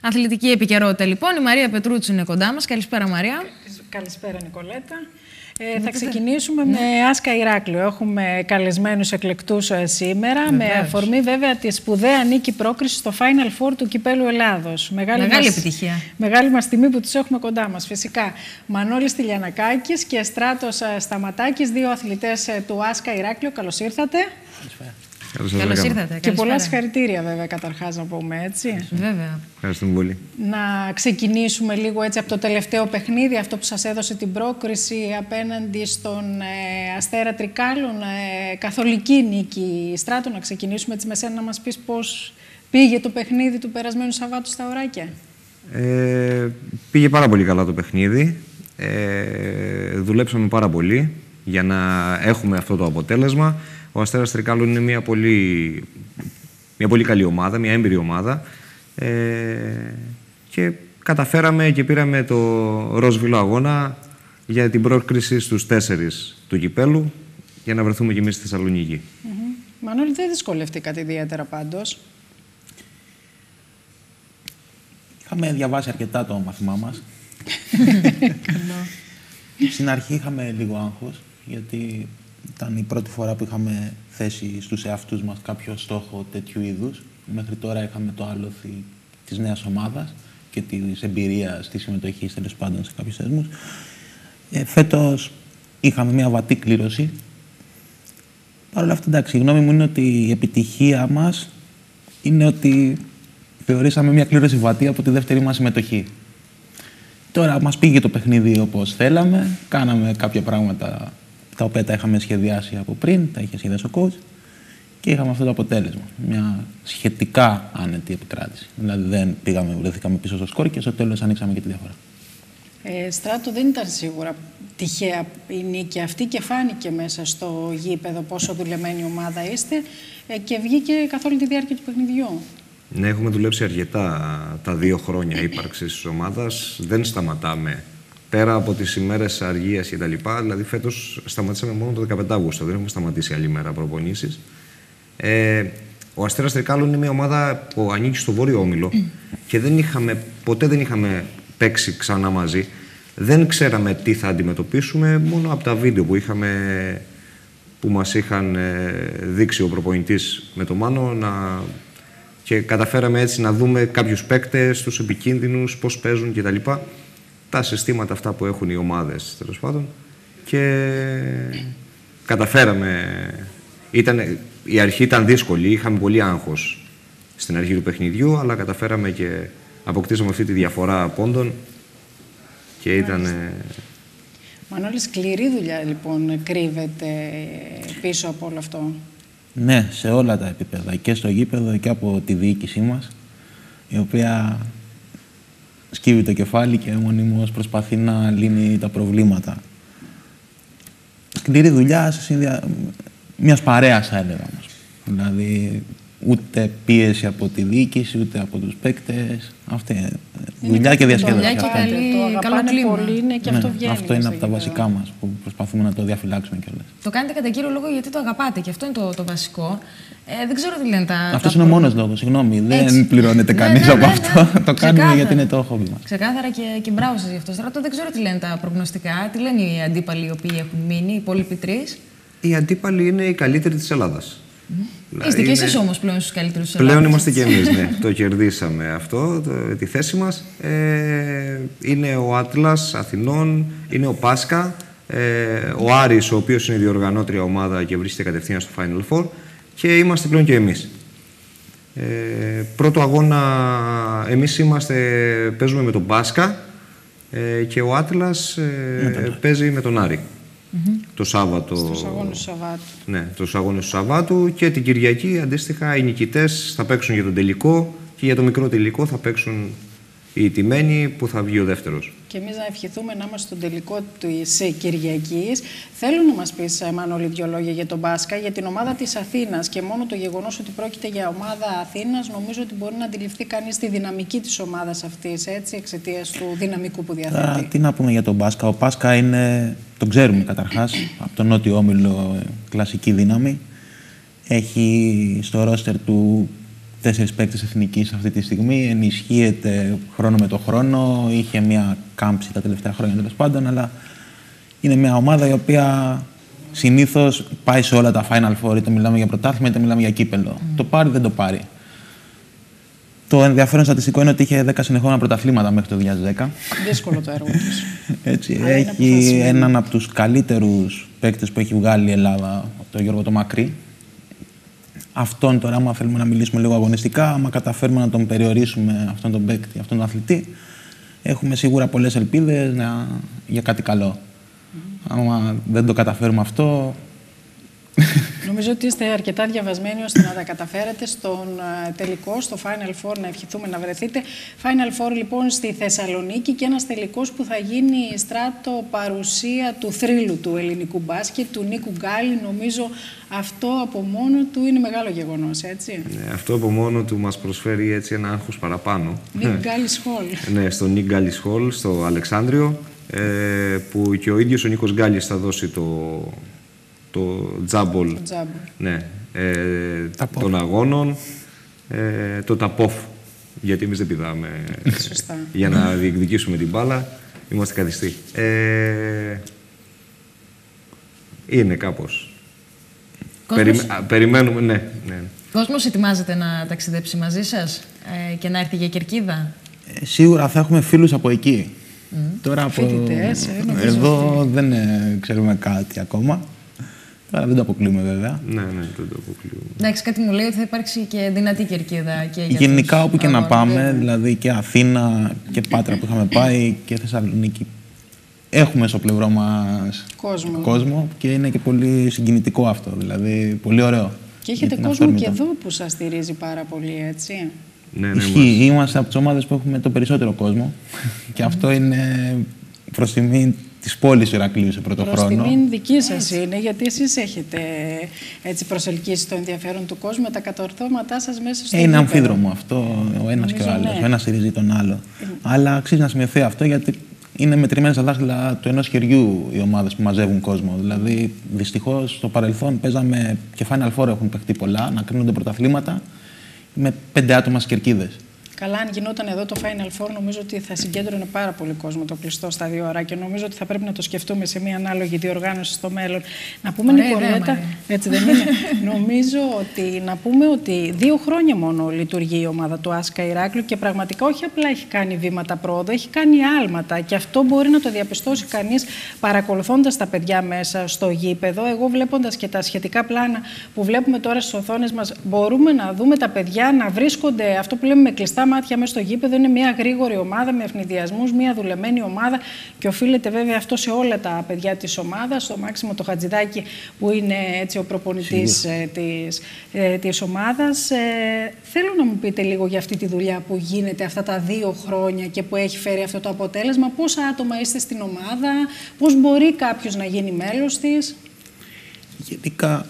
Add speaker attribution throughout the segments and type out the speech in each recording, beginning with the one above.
Speaker 1: Αθλητική επικαιρότητα λοιπόν. Η Μαρία Πετρούτσου είναι κοντά μας. Καλησπέρα, Μαρία.
Speaker 2: Καλησπέρα, Νικολέτα. Ε, θα ξεκινήσουμε με Άσκα Ηράκλειο. Έχουμε καλεσμένους εκλεκτούς ε, σήμερα, με αφορμή βέβαια τη σπουδαία νίκη πρόκριση στο Final Four του Κυπέλου Ελλάδος.
Speaker 1: Μεγάλη, μεγάλη μας, επιτυχία.
Speaker 2: Μεγάλη μας τιμή που τους έχουμε κοντά μας, φυσικά. Μανώλης Τηλιανακάκης και Στράτος ε, Σταματάκης, δύο αθλητές ε, του Άσκα Ηράκλειο. Καλώς ήρθατε.
Speaker 3: Καλησπέρα.
Speaker 1: Καλώς ήρθατε.
Speaker 2: Και πολλά συγχαρητήρια, βέβαια, καταρχάς να πούμε έτσι.
Speaker 1: Βέβαια.
Speaker 3: Ευχαριστούμε πολύ.
Speaker 2: Να ξεκινήσουμε λίγο έτσι από το τελευταίο παιχνίδι, αυτό που σας έδωσε την πρόκριση απέναντι στον ε, Αστέρα Τρικάλων, ε, καθολική νίκη. Στράτο, να ξεκινήσουμε έτσι με σένα να μας πεις πώς πήγε το παιχνίδι του περασμένου Σαββάτου στα ωράκια.
Speaker 3: Ε, πήγε πάρα πολύ καλά το παιχνίδι. Ε, δουλέψαμε πάρα πολύ για να έχουμε αυτό το αποτέλεσμα. Ο Αστέρας Τρικάλων είναι μια πολύ, μια πολύ καλή ομάδα, μια έμπειρη ομάδα. Ε, και καταφέραμε και πήραμε το Ροσβιλό αγώνα για την πρόκριση στους τέσσερις του κυπέλου για να βρεθούμε κι εμείς στη Θεσσαλονίκη.
Speaker 2: Mm -hmm. Μανώλη, δεν δυσκολευτήκατε ιδιαίτερα πάντως.
Speaker 4: Είχαμε διαβάσει αρκετά το μαθημά μας. Στην αρχή είχαμε λίγο άγχος, γιατί ήταν η πρώτη φορά που είχαμε θέσει στους εαυτούς μας κάποιο στόχο τέτοιου είδους. Μέχρι τώρα είχαμε το άλοθη της νέας ομάδας και της εμπειρίας της συμμετοχής τέλος πάντων σε κάποιους θεσμούς. Ε, φέτος είχαμε μια βατή κλήρωση. Παρ' όλα αυτά, εντάξει, η γνώμη μου είναι ότι η επιτυχία μας είναι ότι θεωρήσαμε μια κλήρωση βατή από τη δεύτερη μας συμμετοχή. Τώρα μας πήγε το παιχνίδι όπως θέλαμε, κάναμε κάποια πράγματα τα οποία τα είχαμε σχεδιάσει από πριν, τα είχε σχεδιάσει ο coach και είχαμε αυτό το αποτέλεσμα. Μια σχετικά άνετη επικράτηση. Δηλαδή δεν πήγαμε, βρεθήκαμε πίσω στο σκορ και στο τέλος ανοίξαμε και τη διαφορά.
Speaker 2: Ε, Στράτο δεν ήταν σίγουρα τυχαία η νίκη αυτή και φάνηκε μέσα στο γήπεδο πόσο δουλεμένη ομάδα είστε ε, και βγήκε καθ' όλη τη διάρκεια του παιχνιδιού.
Speaker 3: Ναι, έχουμε δουλέψει αρκετά τα δύο χρόνια ύπαρξης τη ομάδας. Δεν σταματάμε πέρα από τις ημέρες αργίας κτλ. Δηλαδή, φέτος σταματήσαμε μόνο το 15 Αύγουστο, δεν έχουμε σταματήσει άλλη μέρα προπονήσεις. Ε, ο Αστέρας Τρικάλων είναι μια ομάδα που ανήκει στο βόρειο όμιλο και δεν είχαμε, ποτέ δεν είχαμε παίξει ξανά μαζί. Δεν ξέραμε τι θα αντιμετωπίσουμε μόνο από τα βίντεο που είχαμε που μας είχαν ε, δείξει ο προπονητής με το Μάνο να... και καταφέραμε έτσι να δούμε κάποιους παίκτες, τους επικίνδυνους, πώς παίζουν κτλ τα συστήματα αυτά που έχουν οι ομάδες, τέλος πάντων. Και καταφέραμε. Ήταν, η αρχή ήταν δύσκολη, είχαμε πολύ άγχος στην αρχή του παιχνιδιού, αλλά καταφέραμε και αποκτήσαμε αυτή τη διαφορά πόντων και ήταν...
Speaker 2: Μανώλης, σκληρή δουλειά λοιπόν κρύβεται πίσω από όλο αυτό.
Speaker 4: Ναι, σε όλα τα επίπεδα, και στο γήπεδο και από τη διοίκησή μας, η οποία σκύβει το κεφάλι και μονίμως προσπαθεί να λύνει τα προβλήματα. Σκληρή δουλειά σε συνδυα... μιας παρέας, θα έλεγα. Δηλαδή, ούτε πίεση από τη διοίκηση, ούτε από τους παίκτες. Αυτή είναι δουλειά και διασκέδαση.
Speaker 2: Δουλειά και καλή, καλό κλίμα. Πολύ είναι και αυτό ναι, βγαίνει.
Speaker 4: Αυτό είναι από τα βασικά μας που προσπαθούμε να το διαφυλάξουμε κιόλας.
Speaker 1: Το κάνετε κατά κύριο λόγο γιατί το αγαπάτε και αυτό είναι το, το βασικό. Ε, δεν ξέρω τι λένε τα.
Speaker 4: Αυτός είναι ο μόνος λόγος. Συγγνώμη. Δεν πληρώνεται ναι, κανείς ναι, από αυτό. το κάνουμε γιατί είναι το χόμπι μας.
Speaker 1: Ξεκάθαρα και, και μπράβο σας γι' αυτό. Στράτο, δεν ξέρω τι λένε τα προγνωστικά. Τι λένε οι αντίπαλοι οι οποίοι έχουν μείνει, οι υπόλοιποι τρεις;
Speaker 3: Οι αντίπαλοι είναι οι καλύτεροι της Ελλάδας.
Speaker 1: Δηλαδή είστε και εσείς όμως πλέον στους καλύτερους τη
Speaker 3: Ελλάδα. Πλέον είμαστε και εμείς, ναι. το κερδίσαμε αυτό, το, τη θέση μας. Ε, είναι ο Άτλας Αθηνών, είναι ο Πάσκα, ε, ο Άρης, ο οποίος είναι διοργανώτρια ομάδα και βρίσκεται κατευθείαν στο Final Four και είμαστε πλέον και εμείς. Ε, πρώτο αγώνα, εμείς είμαστε, παίζουμε με τον Μπάσκα ε, και ο Άτλας ε, παίζει με τον Άρη. Το Σάββατο.
Speaker 2: Στους αγώνες του Σαββάτου.
Speaker 3: Ναι, τους αγώνες του Σαββάτου και την Κυριακή αντίστοιχα οι νικητές θα παίξουν για τον τελικό και για το μικρό τελικό θα παίξουν η τιμένη που θα βγει ο δεύτερος.
Speaker 2: Και εμείς να ευχηθούμε να είμαστε στον τελικό της Κυριακής. Θέλω να μας πεις, Μανώλη, δύο λόγια για τον Μπάσκα, για την ομάδα της Αθήνας. Και μόνο το γεγονός ότι πρόκειται για ομάδα Αθήνας, νομίζω ότι μπορεί να αντιληφθεί κανείς τη δυναμική της ομάδας αυτής, έτσι, εξαιτίας του δυναμικού που διαθέτει.
Speaker 4: τι να πούμε για τον Μπάσκα. Ο Μπάσκα είναι, τον ξέρουμε καταρχάς, από τον Νότιο Όμιλο, κλασική δύναμη. Έχει στο ρόστερ του τέσσερις παίκτες εθνικής αυτή τη στιγμή. Ενισχύεται χρόνο με το χρόνο. Είχε μια κάμψη τα τελευταία χρόνια τέλος πάντων, αλλά είναι μια ομάδα η οποία συνήθως πάει σε όλα τα Final Four. Είτε μιλάμε για πρωτάθλημα είτε μιλάμε για κύπελο. Το πάρει, δεν το πάρει. Το ενδιαφέρον στατιστικό είναι ότι είχε 10 συνεχόμενα πρωταθλήματα μέχρι το 2010.
Speaker 2: Δύσκολο το έργο τους.
Speaker 4: Έτσι, έχει έναν από τους καλύτερους παίκτες που έχει βγάλει η Ελλάδα, τον Γιώργο το Μακρύ. Αυτόν τώρα, άμα θέλουμε να μιλήσουμε λίγο αγωνιστικά, άμα καταφέρουμε να τον περιορίσουμε αυτόν τον παίκτη, αυτόν τον αθλητή, έχουμε σίγουρα πολλές ελπίδες για κάτι καλό. Mm. Άμα δεν το καταφέρουμε αυτό,
Speaker 2: Νομίζω ότι είστε αρκετά διαβασμένοι ώστε να τα καταφέρετε στον ε, τελικό, στο Final Four, να ευχηθούμε να βρεθείτε. Final Four λοιπόν στη Θεσσαλονίκη και ένας τελικός που θα γίνει στράτο παρουσία του θρύλου του ελληνικού μπάσκετ, του Νίκου Γκάλη. Νομίζω αυτό από μόνο του είναι μεγάλο γεγονός, έτσι.
Speaker 3: Ναι, αυτό από μόνο του μας προσφέρει έτσι ένα άγχος παραπάνω.
Speaker 2: Νίκ Γκάλης Χολ.
Speaker 3: ναι, στο Νίκ Γκάλης Χολ, στο Αλεξάνδριο, ε, που και ο ίδιος ο Νίκος Γκάλης θα δώσει το, το τζάμπολ ναι, ε, των αγώνων, ε, το ταπόφ. Γιατί εμείς δεν πηδάμε για να διεκδικήσουμε την μπάλα. Είμαστε καθιστοί. Ε, είναι κάπως.
Speaker 1: Κόσμος...
Speaker 3: περιμένουμε, ναι. ναι.
Speaker 1: Κόσμος ετοιμάζεται να ταξιδέψει μαζί σας ε, και να έρθει για Κερκίδα;
Speaker 4: Ε, σίγουρα θα έχουμε φίλους από εκεί. Τώρα από...
Speaker 2: Φοιτητές,
Speaker 4: ε, Εδώ δεν ξέρουμε κάτι ακόμα. Άρα δεν το αποκλείουμε βέβαια.
Speaker 3: Ναι, ναι, δεν το αποκλείουμε.
Speaker 1: Εντάξει, κάτι μου λέει ότι θα υπάρξει και δυνατή κερκίδα. Και για
Speaker 4: Γενικά όπου και να πάμε, δηλαδή και Αθήνα και Πάτρα που είχαμε πάει και Θεσσαλονίκη. Έχουμε στο πλευρό μας
Speaker 2: κόσμο.
Speaker 4: κόσμο και είναι και πολύ συγκινητικό αυτό. Δηλαδή, πολύ ωραίο.
Speaker 2: Και έχετε κόσμο και εδώ που σας στηρίζει πάρα πολύ, έτσι.
Speaker 3: Ναι, ναι,
Speaker 4: Ισχύει. Είμαστε από τις ομάδες που έχουμε το περισσότερο κόσμο. και αυτό είναι προς τιμή της πόλης Ηρακλείου σε πρώτο Προς χρόνο.
Speaker 2: Προς δική σας είναι, γιατί εσείς έχετε έτσι προσελκύσει το ενδιαφέρον του κόσμου με τα κατορθώματά σας μέσα στο.
Speaker 4: Ε, είναι αμφίδρομο αυτό ο ένας και ο άλλος. Ναι. Ο ένας στηρίζει τον άλλο. Ε. Αλλά αξίζει να σημειωθεί αυτό γιατί είναι μετρημένες στα δάχτυλα του ενός χεριού οι ομάδες που μαζεύουν κόσμο. Δηλαδή, δυστυχώς στο παρελθόν παίζαμε και Final Four έχουν παιχτεί πολλά, να κρίνονται πρωταθλήματα με πέντε άτομα σκερκίδε.
Speaker 2: Καλά, αν γινόταν εδώ το Final Four, νομίζω ότι θα συγκέντρωνε πάρα πολύ κόσμο το κλειστό στα δύο ώρα και νομίζω ότι θα πρέπει να το σκεφτούμε σε μια ανάλογη διοργάνωση στο μέλλον. Να πούμε, Ωραία, Νικολέτα, έτσι δεν είναι. νομίζω ότι να πούμε ότι δύο χρόνια μόνο λειτουργεί η ομάδα του Άσκα Ηράκλειο και πραγματικά όχι απλά έχει κάνει βήματα πρόοδο, έχει κάνει άλματα και αυτό μπορεί να το διαπιστώσει κανείς παρακολουθώντας τα παιδιά μέσα στο γήπεδο. Εγώ βλέποντας και τα σχετικά πλάνα που βλέπουμε τώρα στις οθόνες μας, μπορούμε να δούμε τα παιδιά να βρίσκονται αυτό που λέμε με κλειστά μάτια μέσα στο γήπεδο. Είναι μια γρήγορη ομάδα με ευνηδιασμούς, μια δουλεμένη ομάδα και οφείλεται βέβαια αυτό σε όλα τα παιδιά της ομάδας. Στο Μάξιμο το Χατζηδάκι που είναι έτσι ο προπονητής ε, της ε, ομάδας. Ε, θέλω να μου πείτε λίγο για αυτή τη δουλειά που γίνεται αυτά τα δύο χρόνια και που έχει φέρει αυτό το αποτέλεσμα. Πόσα άτομα είστε στην ομάδα, πώς μπορεί κάποιος να γίνει μέλος της;
Speaker 4: Γενικά,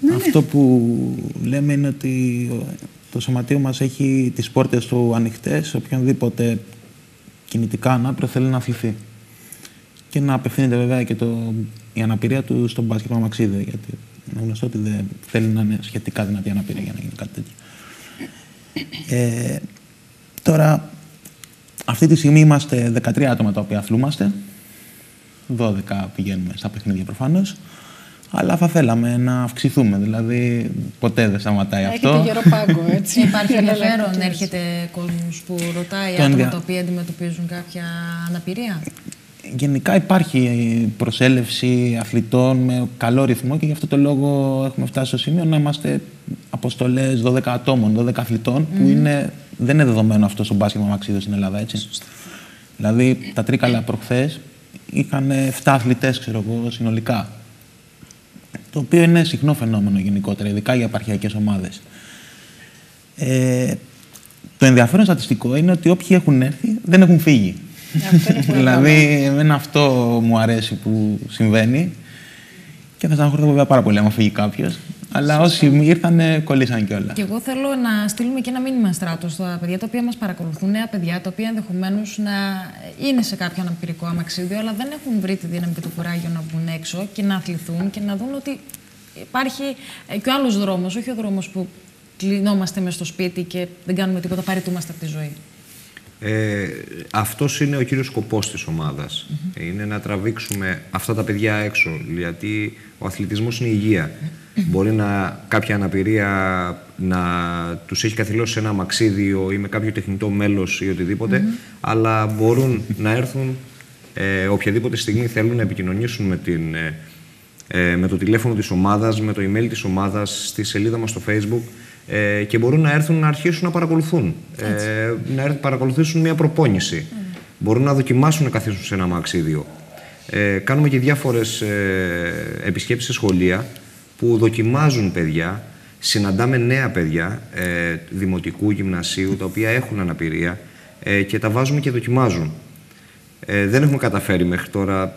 Speaker 4: ναι, ναι. αυτό που λέμε είναι ότι το σωματείο μας έχει τις πόρτες του ανοιχτές, οποιονδήποτε κινητικά ανάπηρο θέλει να αθληθεί. Και να απευθύνεται βέβαια και το, η αναπηρία του στον μπάσκετ μαξίδε, γιατί είναι γνωστό ότι δεν θέλει να είναι σχετικά δυνατή αναπηρία για να γίνει κάτι τέτοιο. Ε, τώρα, αυτή τη στιγμή είμαστε 13 άτομα τα οποία αθλούμαστε. 12 πηγαίνουμε στα παιχνίδια προφανώς αλλά θα θέλαμε να αυξηθούμε. Δηλαδή, ποτέ δεν σταματάει
Speaker 2: Έχετε
Speaker 4: αυτό.
Speaker 2: Έχετε γερό πάγκο, έτσι.
Speaker 1: Υπάρχει ενδιαφέρον, έρχεται κόσμος που ρωτάει άτομα ενδια... τα οποία αντιμετωπίζουν κάποια αναπηρία;
Speaker 4: Γενικά υπάρχει προσέλευση αθλητών με καλό ρυθμό και γι' αυτό το λόγο έχουμε φτάσει στο σημείο να είμαστε αποστολές 12 ατόμων, 12 αθλητών, που είναι, δεν είναι δεδομένο αυτός στο μπάσκετ μαξίδο στην Ελλάδα, έτσι. Δηλαδή, τα τρίκαλα προχθές είχαν 7 αθλητές, ξέρω εγώ, συνολικά το οποίο είναι συχνό φαινόμενο γενικότερα, ειδικά για επαρχιακές ομάδες. Ε, το ενδιαφέρον στατιστικό είναι ότι όποιοι έχουν έρθει δεν έχουν φύγει. δηλαδή, εμένα αυτό μου αρέσει που συμβαίνει. Και θα στεναχωρηθώ βέβαια πάρα πολύ άμα φύγει κάποιος. Αλλά όσοι ήρθαν, κολλήσαν κιόλας.
Speaker 1: Και εγώ θέλω να στείλουμε και ένα μήνυμα στράτο στα παιδιά τα οποία μας παρακολουθούν, νέα παιδιά τα οποία ενδεχομένως να είναι σε κάποιο αναπηρικό αμαξίδιο, αλλά δεν έχουν βρει τη δύναμη και το κουράγιο να βγουν έξω και να αθληθούν και να δουν ότι υπάρχει και ο άλλος δρόμος, όχι ο δρόμος που κλεινόμαστε μες στο σπίτι και δεν κάνουμε τίποτα, παρετούμαστε από τη ζωή.
Speaker 3: Ε, αυτός είναι ο κύριος σκοπός της ομάδας. Είναι να τραβήξουμε αυτά τα παιδιά έξω, γιατί ο αθλητισμός είναι υγεία. Μπορεί να κάποια αναπηρία να τους έχει καθυλώσει σε ένα μαξίδιο ή με κάποιο τεχνητό μέλος ή οτιδήποτε, αλλά μπορούν να έρθουν ε, οποιαδήποτε στιγμή θέλουν να επικοινωνήσουν με, την, ε, ε, με το τηλέφωνο της ομάδας, με το email της ομάδας, στη σελίδα μας στο facebook ε, και μπορούν να έρθουν να αρχίσουν να παρακολουθούν. Ε, να έρθουν, παρακολουθήσουν μια προπόνηση. Μπορούν να δοκιμάσουν να καθίσουν σε ένα μαξίδιο. Ε, κάνουμε και διάφορες ε, επισκέψεις σε σχολεία που δοκιμάζουν παιδιά, συναντάμε νέα παιδιά ε, δημοτικού, γυμνασίου, τα οποία έχουν αναπηρία ε, και τα βάζουμε και δοκιμάζουν. Ε, δεν έχουμε καταφέρει μέχρι τώρα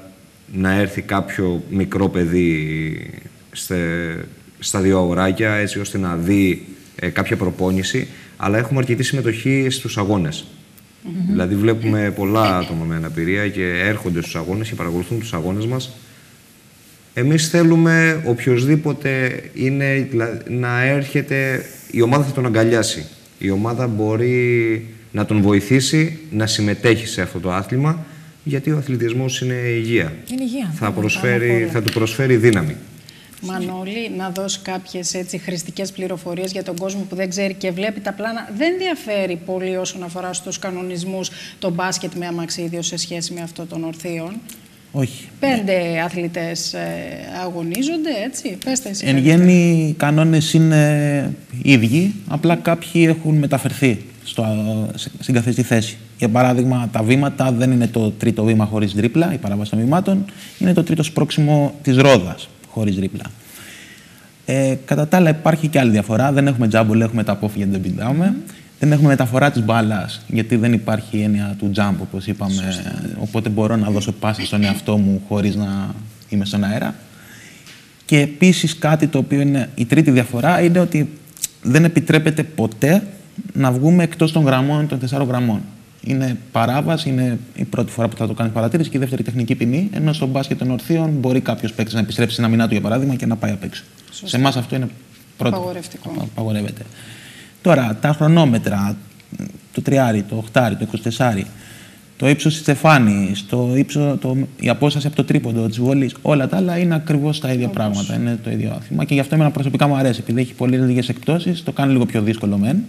Speaker 3: να έρθει κάποιο μικρό παιδί στε, στα δύο αγοράκια έτσι ώστε να δει ε, κάποια προπόνηση, αλλά έχουμε αρκετή συμμετοχή στους αγώνες. Δηλαδή βλέπουμε πολλά άτομα με αναπηρία και έρχονται στους αγώνες και παρακολουθούν τους αγώνες μας. Εμείς θέλουμε οποιοδήποτε είναι δηλα- να έρχεται, η ομάδα θα τον αγκαλιάσει. Η ομάδα μπορεί να τον βοηθήσει να συμμετέχει σε αυτό το άθλημα, γιατί ο αθλητισμός είναι υγεία.
Speaker 1: Είναι υγεία.
Speaker 3: Θα, προσφέρει, θα του προσφέρει δύναμη.
Speaker 2: Μανώλη, να δώσει κάποιες χρηστικές πληροφορίες για τον κόσμο που δεν ξέρει και βλέπει τα πλάνα. Δεν διαφέρει πολύ όσον αφορά στους κανονισμούς το μπάσκετ με αμαξίδιο σε σχέση με αυτό των ορθίων.
Speaker 4: Όχι.
Speaker 2: Πέντε αθλητές αγωνίζονται, έτσι. Πέστε εσύ.
Speaker 4: Εν
Speaker 2: καλύτερα.
Speaker 4: γέννη, οι κανόνες είναι ίδιοι, απλά κάποιοι έχουν μεταφερθεί στο, σε- στην καθιστή θέση. Για παράδειγμα, τα βήματα δεν είναι το τρίτο βήμα χωρίς τρίπλα, η παράβαση των βημάτων, είναι το τρίτο σπρώξιμο της ρόδας χωρίς τρίπλα. Ε, κατά τα άλλα, υπάρχει και άλλη διαφορά. Δεν έχουμε τζάμπολ, έχουμε τα απόφυγια, δεν πηδάμε. Δεν έχουμε μεταφορά της μπάλας, γιατί δεν υπάρχει έννοια του jump, όπως είπαμε. Οπότε μπορώ να δώσω πάση στον εαυτό μου χωρίς να είμαι στον αέρα. Και επίσης κάτι το οποίο είναι η τρίτη διαφορά είναι ότι δεν επιτρέπεται ποτέ να βγούμε εκτός των γραμμών των 4 γραμμών. Είναι παράβαση, είναι η πρώτη φορά που θα το κάνει παρατήρηση και η δεύτερη τεχνική ποινή. Ενώ στο μπάσκετ των ορθίων μπορεί κάποιος παίκτης να επιστρέψει στην αμυνά του για παράδειγμα και να πάει απ' έξω. Σε εμάς αυτό είναι πρώτο.
Speaker 2: Απαγορευτικό.
Speaker 4: Απα- Απαγορεύεται. Τώρα, τα χρονόμετρα, το τριάρι, το οχτάρι, το 24, το ύψος της στεφάνη, το ύψο, το, η απόσταση από το τρίποντο, της βολής, όλα τα άλλα είναι ακριβώς τα ίδια πράγματα. Είναι το ίδιο άθλημα και γι' αυτό εμένα προσωπικά μου αρέσει. Επειδή έχει πολύ λίγες εκπτώσεις, το κάνει λίγο πιο δύσκολο μεν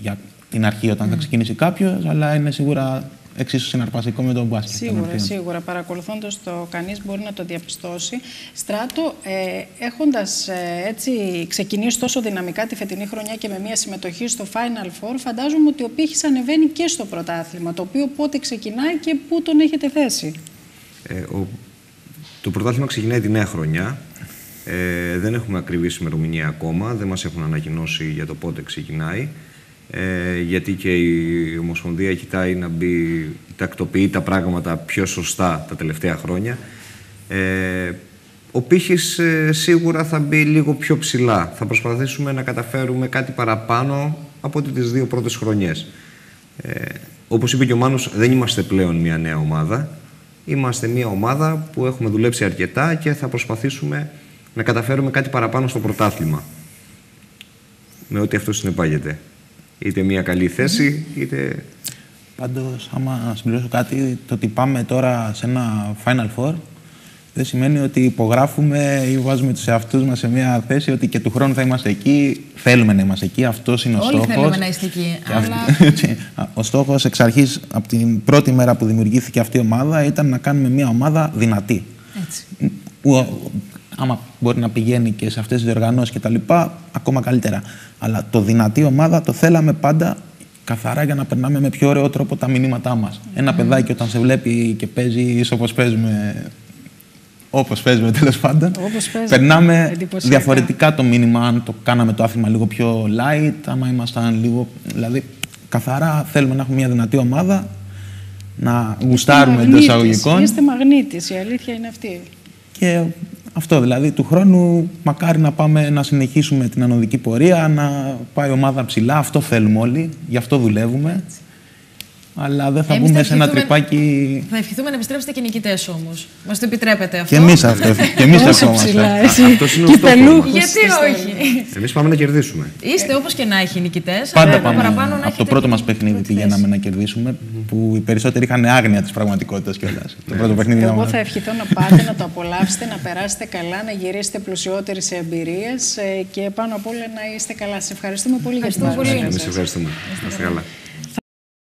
Speaker 4: για την αρχή όταν θα ξεκινήσει κάποιος, αλλά είναι σίγουρα εξίσου συναρπαστικό με τον μπάσκετ. των
Speaker 2: Σίγουρα,
Speaker 4: ορθίων.
Speaker 2: σίγουρα. Παρακολουθώντας το, κανείς μπορεί να το διαπιστώσει. Στράτο, ε, έχοντας έτσι ξεκινήσει τόσο δυναμικά τη φετινή χρονιά και με μια συμμετοχή στο Final Four, φαντάζομαι ότι ο πύχης ανεβαίνει και στο πρωτάθλημα. Το οποίο πότε ξεκινάει και πού τον έχετε θέσει.
Speaker 3: Ε, ο, το πρωτάθλημα ξεκινάει τη νέα χρονιά. Ε, δεν έχουμε ακριβή ημερομηνία ακόμα. Δεν μας έχουν ανακοινώσει για το πότε ξεκινάει. Ε, γιατί και η Ομοσπονδία κοιτάει να μπει, τακτοποιεί τα πράγματα πιο σωστά τα τελευταία χρόνια. Ε, ο πύχης ε, σίγουρα θα μπει λίγο πιο ψηλά. Θα προσπαθήσουμε να καταφέρουμε κάτι παραπάνω από ότι τις δύο πρώτες χρονιές. Ε, όπως είπε και ο Μάνος, δεν είμαστε πλέον μια νέα ομάδα. Είμαστε μια ομάδα που έχουμε δουλέψει αρκετά και θα προσπαθήσουμε να καταφέρουμε κάτι παραπάνω στο πρωτάθλημα. Με ό,τι αυτό συνεπάγεται. Είτε μια καλή θέση, είτε...
Speaker 4: Πάντως, άμα συμπληρώσω κάτι, το ότι πάμε τώρα σε ένα Final Four δεν σημαίνει ότι υπογράφουμε ή βάζουμε τους εαυτούς μας σε μια θέση ότι και του χρόνου θα είμαστε εκεί, θέλουμε να είμαστε εκεί, αυτός είναι ο
Speaker 1: Όλοι
Speaker 4: στόχος.
Speaker 1: θέλουμε να είστε εκεί,
Speaker 4: Και
Speaker 1: αλλά-
Speaker 4: αυτή- έτσι, ο στόχος εξ αρχής, από την πρώτη μέρα που δημιουργήθηκε αυτή η ομάδα, ήταν να κάνουμε μια ομάδα δυνατή.
Speaker 1: Έτσι.
Speaker 4: Ου- άμα μπορεί να πηγαίνει και σε αυτές τις διοργανώσεις και τα λοιπά, ακόμα καλύτερα. Αλλά το δυνατή ομάδα το θέλαμε πάντα καθαρά για να περνάμε με πιο ωραίο τρόπο τα μηνύματά μας. Ένα παιδάκι όταν σε βλέπει και παίζει όπως παίζουμε, όπως παίζουμε τέλος πάντων,
Speaker 2: Όπως παίζουμε.
Speaker 4: περνάμε
Speaker 2: Εντυπωσιακά.
Speaker 4: διαφορετικά το μήνυμα αν το κάναμε το άθλημα λίγο πιο light, άμα ήμασταν λίγο... Δηλαδή, καθαρά θέλουμε να έχουμε μια δυνατή ομάδα, να γουστάρουμε εντός
Speaker 2: Μαγνήτης.
Speaker 4: εισαγωγικών.
Speaker 2: Είστε μαγνήτης, η αλήθεια είναι αυτή.
Speaker 4: Και αυτό δηλαδή του χρόνου μακάρι να πάμε να συνεχίσουμε την ανωδική πορεία, να πάει η ομάδα ψηλά. Αυτό θέλουμε όλοι, γι' αυτό δουλεύουμε. Αλλά δεν θα
Speaker 1: Εμείς
Speaker 4: μπούμε σε ένα
Speaker 1: ευχηθούμε-
Speaker 4: τρυπάκι.
Speaker 1: Θα ευχηθούμε να επιστρέψετε και νικητές όμως. Μας το επιτρέπετε αυτό.
Speaker 4: Και εμείς αυτό. Και εμείς
Speaker 2: Όσο
Speaker 4: ευχόμαστε.
Speaker 2: ψηλά,
Speaker 3: Α,
Speaker 2: εσύ.
Speaker 3: αυτός είναι ο στόχος
Speaker 2: Κυπελούχος
Speaker 3: μας.
Speaker 1: Γιατί
Speaker 2: στη στέλνη.
Speaker 1: όχι.
Speaker 3: Εμείς πάμε να κερδίσουμε.
Speaker 1: Είστε όπως και να έχει νικητές.
Speaker 4: Πάντα πάμε.
Speaker 1: παραπάνω να
Speaker 4: από το
Speaker 1: έχετε
Speaker 4: πρώτο
Speaker 1: και
Speaker 4: μας
Speaker 1: την
Speaker 4: παιχνίδι
Speaker 1: πρώτη
Speaker 4: πηγαίναμε
Speaker 1: θέση.
Speaker 4: να κερδίσουμε, που οι περισσότεροι είχαν άγνοια της πραγματικότητας κιόλας. Το πρώτο παιχνίδι
Speaker 2: Εγώ
Speaker 4: ήταν-
Speaker 2: θα ευχηθώ να πάτε, να το απολαύσετε, να περάσετε καλά, να γυρίσετε πλουσιότεροι σε εμπειρίε και πάνω απ' όλα να είστε καλά. Σας ευχαριστούμε πολύ για την
Speaker 1: Ευχαριστούμε
Speaker 2: παρουσία
Speaker 1: πολύ.
Speaker 3: Εμείς
Speaker 2: σας.
Speaker 3: ευχαριστούμε. Να είστε καλά.